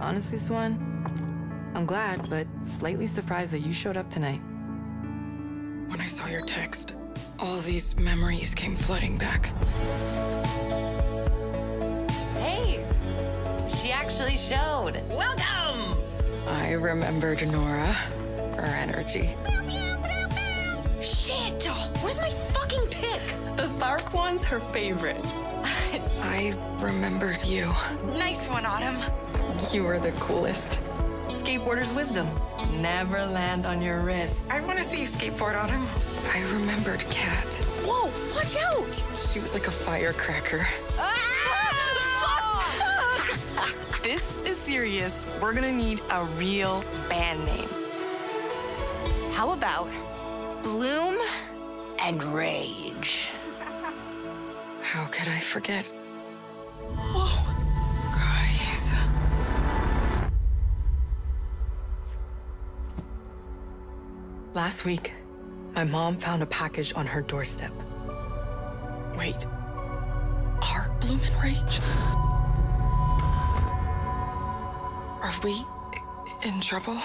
Honestly, Swann, I'm glad, but slightly surprised that you showed up tonight. When I saw your text, all these memories came flooding back. Hey, she actually showed. Welcome! I remembered Nora, her energy. Shit! Where's my fucking pick? Tharp one's her favorite. I remembered you. Nice one, Autumn. You are the coolest. Skateboarder's wisdom. Never land on your wrist. I want to see you skateboard, Autumn. I remembered Kat. Whoa, watch out! She was like a firecracker. Ah! Fuck! Fuck! This is serious. We're gonna need a real band name. How about Bloom and Rage? How could I forget? Whoa. Guys. Last week, my mom found a package on her doorstep. Wait. Are Bloom and Rage? Are we in trouble?